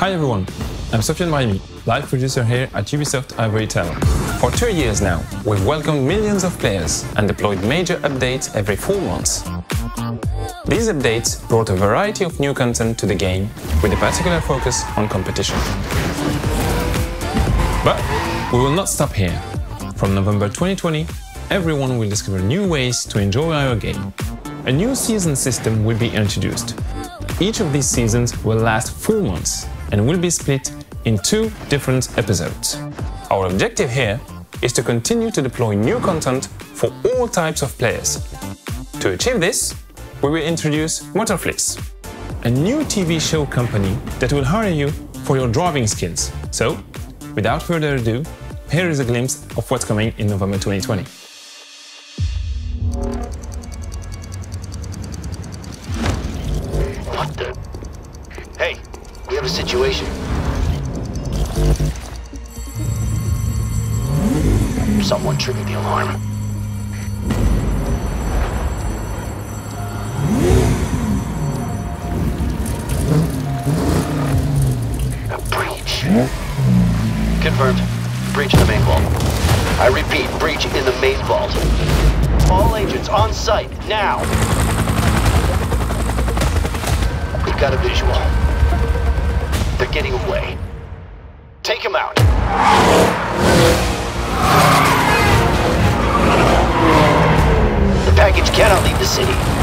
Hi everyone, I'm Sofiane Brahimi, live producer here at Ubisoft Ivory Tower. For two years now, we've welcomed millions of players and deployed major updates every four months. These updates brought a variety of new content to the game, with a particular focus on competition. But we will not stop here. From November 2020, everyone will discover new ways to enjoy our game. A new season system will be introduced. Each of these seasons will last four months and will be split in two different episodes. Our objective here is to continue to deploy new content for all types of players. To achieve this, we will introduce Motorflix, a new TV show company that will hire you for your driving skills. So, without further ado, here is a glimpse of what's coming in November 2020. What the? Hey, we have a situation. Someone triggered the alarm. A breach. Confirmed. Breach in the main vault. I repeat, breach in the main vault. All agents on site, now! We've got a visual. Getting away. Take him out. The package cannot leave the city.